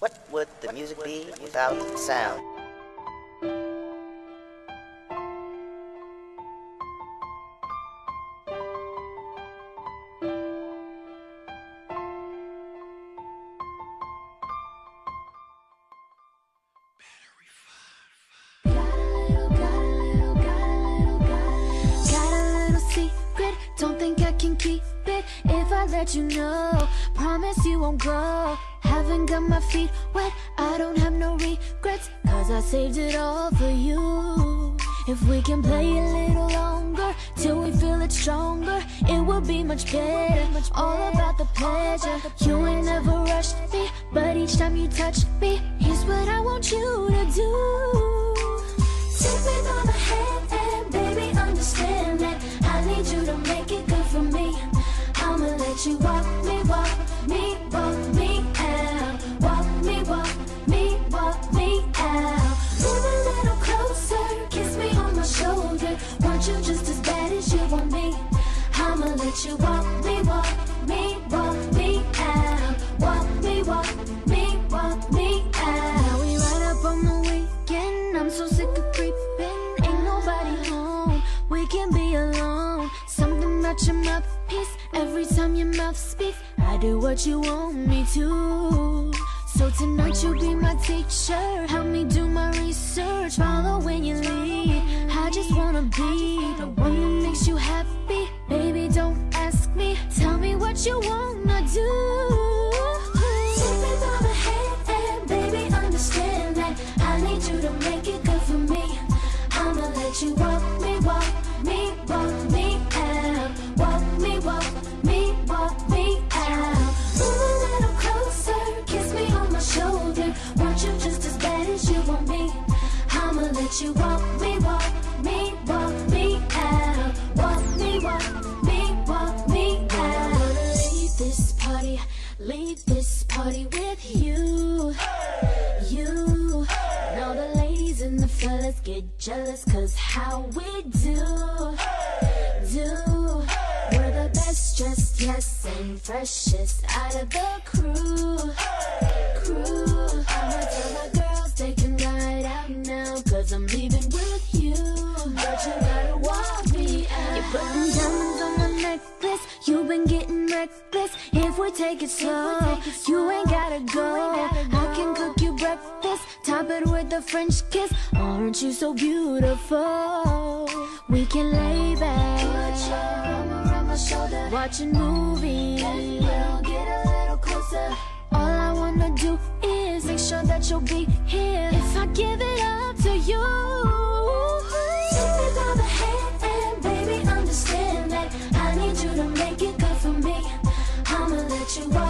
What would the music be without sound? Got a little got a little got a little got a little secret. Don't think I can keep it if I let you know. Promise you won't go. Haven't got my feet wet, I don't have no regrets. Cause I saved it all for you. If we can play a little longer till we feel it stronger, it will be much better. All about the pleasure. You ain't never rushed me, but each time you touch me, here's what I want you to do. Take me by the hand and baby understand that I need you to make it good for me. I'ma let you walk me, walk me. I'ma let you walk me, walk me, walk me out. Walk me, walk me, walk me out. Now we right up on the weekend. I'm so sick of creeping. Ain't nobody home. We can be alone. Something about your mouthpiece. Every time your mouth speaks, I do what you want me to. So tonight you be my teacher. Help me do my research. Follow when you lead. Wanna be the one that makes you happy. Baby, don't ask me. Tell me what you wanna do. Take me by the hand and baby, understand that I need you to make it good for me. I'ma let you walk me, walk me, walk me out. Walk me, walk me, walk me out. Move a little closer, kiss me on my shoulder. Want you just as bad as you want me. I'ma let you walk me, leave this party with you. You. And all the ladies and the fellas get jealous, cause how we do, do. We're the best dressed, yes, and freshest out of the crew, crew. I'ma tell my girls they can ride out now, cause I'm leaving with you. But you gotta walk me out. You're putting diamonds on my necklace, you've been getting reckless. If we take it slow, you ain't gotta go. I can cook you breakfast, top it with a French kiss. Aren't you so beautiful? We can lay back, put your arm around my shoulder, watching movies. We'll get a little closer. All I wanna do is make sure that you'll be need you